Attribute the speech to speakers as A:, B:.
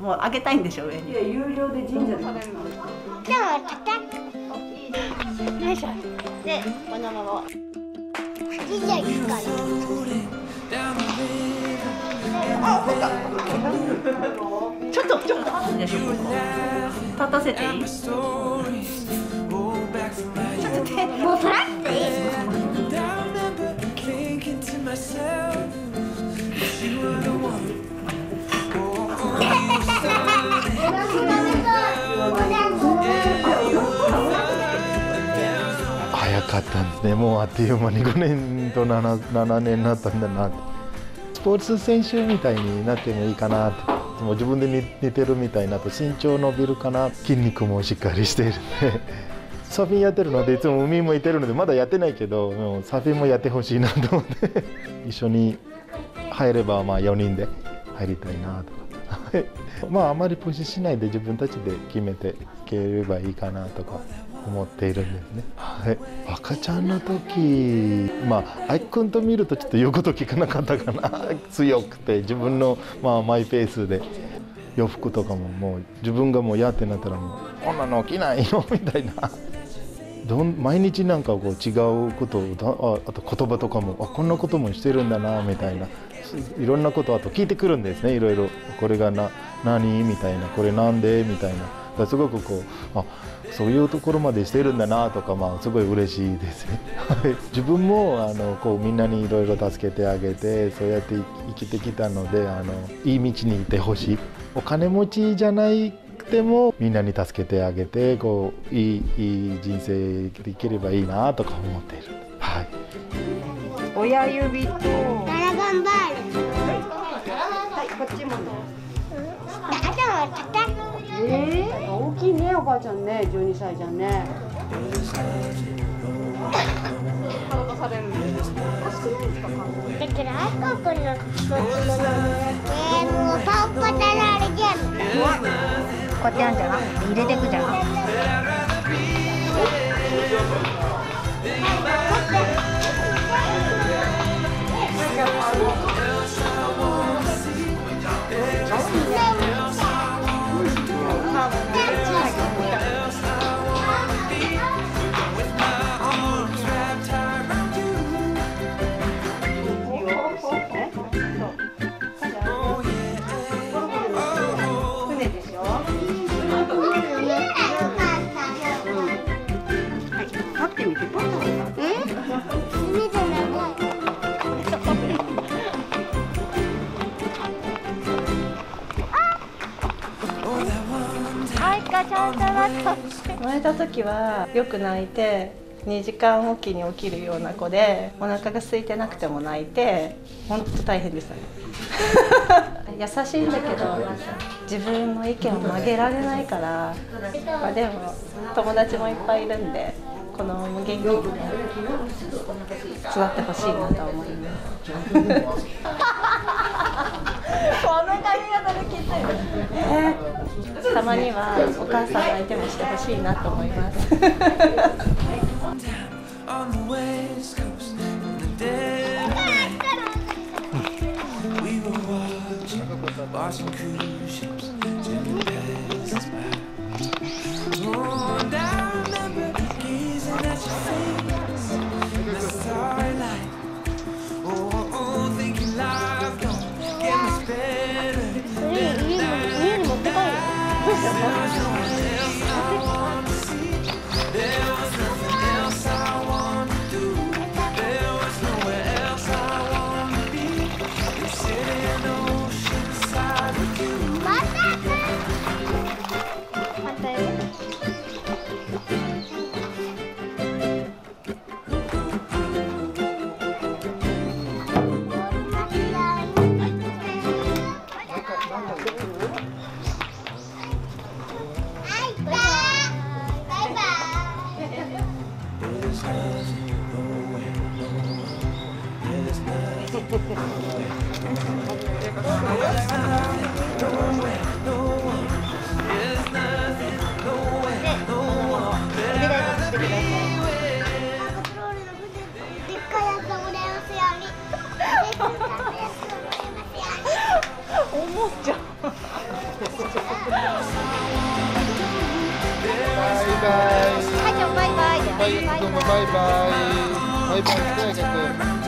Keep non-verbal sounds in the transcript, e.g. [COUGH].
A: もうあげたいんでしょ上に。
B: 有料で神社で
C: じゃあ叩くよいしょでこのまま神社行くから。
A: ちょっとちょっと。立つでしょここ立たせていい？ちょっと手
C: もう取らせて
D: 早かったんですね。もうあっという間に5年と 7, 7年になったんだなスポーツ選手みたいになってもいいかなって。もう自分で似てるみたいなと身長伸びるかな。筋肉もしっかりしているんで。[LAUGHS] サーフィンやってるのでいつも海もいてるのでまだやってないけどもうサーフィンもやってほしいなと思って。[LAUGHS] 一緒に入ればまあ4人で入りたいなと。か [LAUGHS] まああまりプッシュしないで自分たちで決めていければいいかなとか。思っているんですね。はい、赤ちゃんの時まあアイくんと見るとちょっと言うこと聞かなかったかな。強くて自分の、まあ、マイペースで。洋服とかももう自分がもう嫌ってなったらもうこんなの起きないのみたいな。どん毎日なんかこう違うことをあと言葉とかもあこんなこともしてるんだなみたいな。いろんなことあと聞いてくるんですねいろいろ。これがな何？みたいな。これなんで？みたいな。らすごくこうあそういうところまでしてるんだなとか、まあ、すごい嬉しいです。ね [LAUGHS] はい。自分もあのこうみんなにいろいろ助けてあげてそうやって生きてきたのであのいい道にいてほしい。お金持ちじゃないくてもみんなに助けてあげてこういいいい人生できればいいなとか思っている。はい。
B: 親指と
C: ガラガンバール。
B: はいこっちも
C: 赤ちゃんは叩く
B: えー、大きいねおばあちゃんね12歳じゃんね。
C: だけどあここののののゲームをパンパタラレゲーム
A: こうやってやんじゃな入れてくじゃな生まれた時はよく泣いて2時間おきに起きるような子でお腹が空いてなくても泣いて本当大変でしたね優しいん。だけど自分の意見を曲げられないから、まあ、でも友達もいっぱいいるん。でこのまま元気に育ってほしいなと思いますこの髪型できついえーたまにはお母さんの相手もしてほしいなと思います。
E: on the west coast in the Thank you. Yeah.
F: 会
E: はいじゃあバイバイ
F: バイ